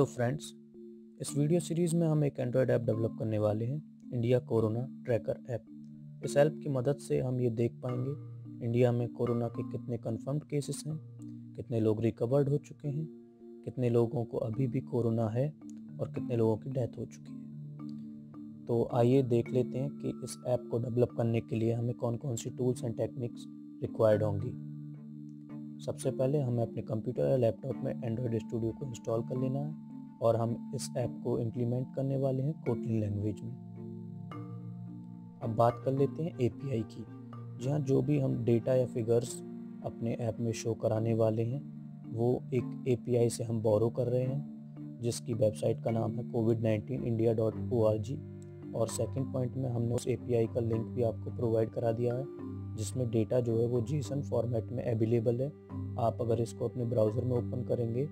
Hello friends इस video series में हम एक एंड्रॉयड ऐप डेवलप करने वाले हैं इंडिया कोरोना ट्रैकर ऐप इस ऐप की मदद से हम ये देख पाएँगे इंडिया में कोरोना के कितने कन्फर्म्ड केसेस हैं, कितने लोग रिकवर्ड हो चुके हैं, कितने लोगों को अभी भी कोरोना है और कितने लोगों की डेथ हो चुकी है। तो आइए देख लेते हैं कि इस ऐप को डेवलप करने के लिए हमें कौन कौन सी टूल्स एंड टेक्निक्स रिक्वायर्ड होंगी। सबसे पहले हमें अपने कंप्यूटर या लैपटॉप में एंड्रॉयड स्टूडियो को इंस्टॉल कर लेना है। और हम इस ऐप को इम्प्लीमेंट करने वाले हैं कोटली लैंग्वेज में। अब बात कर लेते हैं एपीआई की, जहाँ जो भी हम डेटा या फिगर्स अपने ऐप में शो कराने वाले हैं, वो एक एपीआई से हम बोरो कर रहे हैं, जिसकी वेबसाइट का नाम है covid nineteen India dot O R G और सेकेंड पॉइंट में हमने उस एपीआई का लिंक भी आपको प्रोवाइड करा दिया है, जिसमें डेटा जो है वो जीसन फॉर्मेट में अवेलेबल है। आप अगर इसको अपने ब्राउज़र में ओपन करेंगे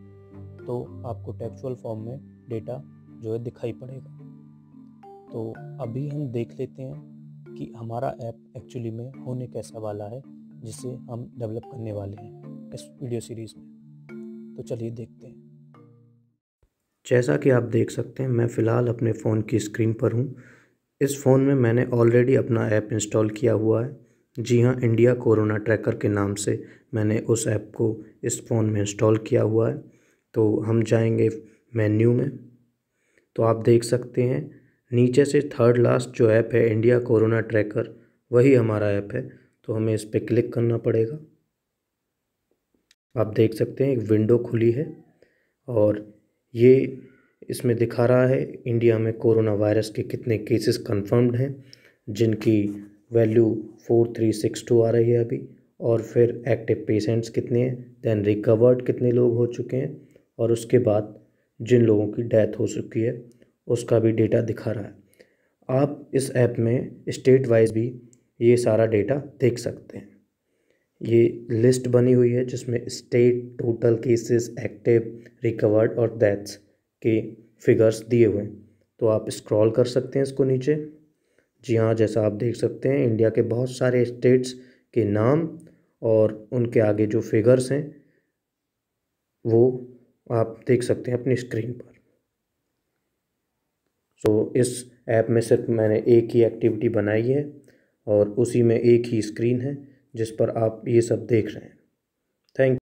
तो आपको टेक्चुअल फॉर्म में डेटा जो है दिखाई पड़ेगा। तो अभी हम देख लेते हैं कि हमारा ऐप एक्चुअली में होने कैसा वाला है, जिसे हम डेवलप करने वाले हैं इस वीडियो सीरीज़ में। तो चलिए देखते हैं। जैसा कि आप देख सकते हैं, मैं फ़िलहाल अपने फ़ोन की स्क्रीन पर हूँ। इस फ़ोन में मैंने ऑलरेडी अपना ऐप इंस्टॉल किया हुआ है। जी हाँ इंडिया कोरोना ट्रैकर के नाम से मैंने उस ऐप को इस फ़ोन में इंस्टॉल किया हुआ है। तो हम जाएँगे मेन्यू में। तो आप देख सकते हैं, नीचे से थर्ड लास्ट जो ऐप है, इंडिया कोरोना ट्रैकर, वही हमारा ऐप है। तो हमें इस पर क्लिक करना पड़ेगा। आप देख सकते हैं, एक विंडो खुली है और ये इसमें दिखा रहा है, इंडिया में कोरोना वायरस के कितने केसेस कंफर्म्ड हैं, जिनकी value four three six two आ रही है अभी, और फिर एक्टिव पेशेंट्स कितने हैं, दैन रिकवर्ड कितने लोग हो चुके हैं और उसके बाद जिन लोगों की डेथ हो चुकी है, उसका भी डेटा दिखा रहा है। आप इस ऐप में स्टेट वाइज भी ये सारा डेटा देख सकते हैं। ये लिस्ट बनी हुई है जिसमें state, total cases, active, recovered और डेथ्स के फिगर्स दिए हुए हैं। तो आप स्क्रॉल कर सकते हैं इसको नीचे। जी हाँ जैसा आप देख सकते हैं, इंडिया के बहुत सारे स्टेट्स के नाम और उनके आगे जो फिगर्स हैं, वो आप देख सकते हैं अपनी स्क्रीन पर। सो so, इस ऐप में सिर्फ़ मैंने एक ही एक्टिविटी बनाई है और उसी में एक ही स्क्रीन है जिस पर आप ये सब देख रहे हैं।